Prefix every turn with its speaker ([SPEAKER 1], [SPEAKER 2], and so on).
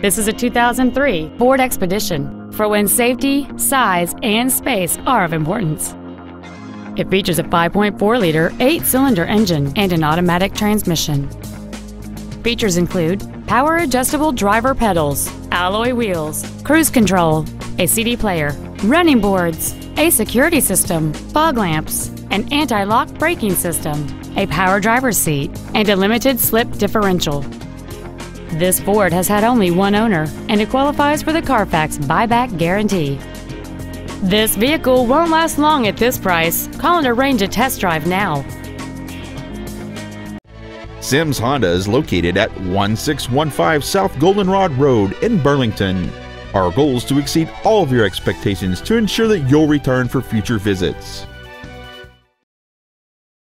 [SPEAKER 1] This is a 2003 Ford Expedition for when safety, size, and space are of importance. It features a 5.4-liter, eight-cylinder engine and an automatic transmission. Features include power adjustable driver pedals, alloy wheels, cruise control, a CD player, running boards, a security system, fog lamps, an anti-lock braking system, a power driver's seat, and a limited slip differential. This Ford has had only one owner, and it qualifies for the Carfax buyback guarantee. This vehicle won't last long at this price. Call and arrange a test drive now.
[SPEAKER 2] Sims Honda is located at 1615 South Goldenrod Road in Burlington. Our goal is to exceed all of your expectations to ensure that you'll return for future visits.